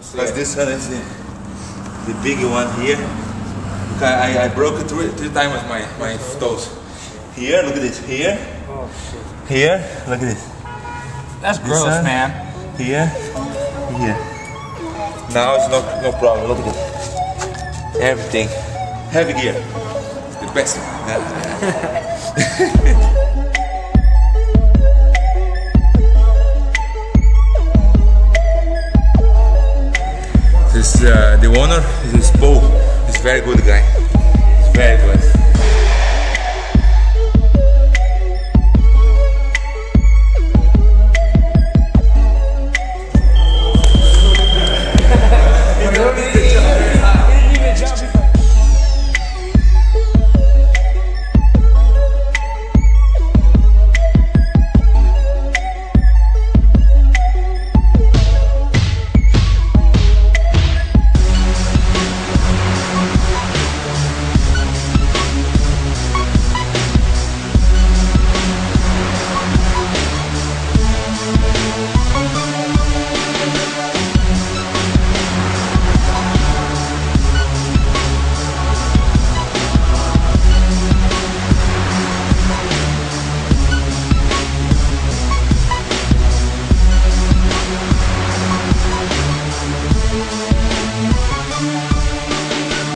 Because this one is the, the big one here. Look, I, I, broke it three, three times with my, my toes. Here, look at this. Here, Oh shit. here, look at this. That's gross, man. Here, here. Now it's no, no problem. Look at this. Everything. RevGear. The best This uh, the owner is Paul. He's very good guy. He's very good.